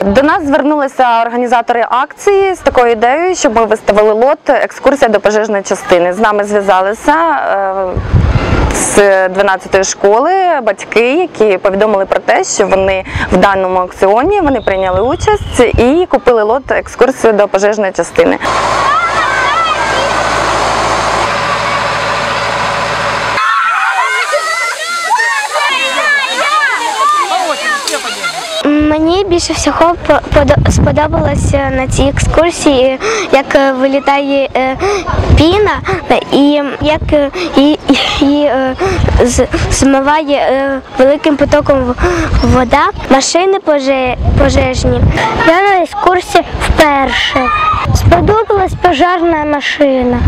До нас звернулися організатори акції з такою ідеєю, щоб ми виставили лот екскурсія до пожежної частини. З нами зв'язалися е, з 12-ї школи батьки, які повідомили про те, що вони в даному аукціоні вони прийняли участь і купили лот екскурсію до пожежної частини. Мені більше всього по- подо- сподобалося на цій екскурсії, як е, вилітає е, піна і як е, і, е, з- змиває великим потоком вода машини пожежні. Я на екскурсії вперше. Сподобалась пожежна машина.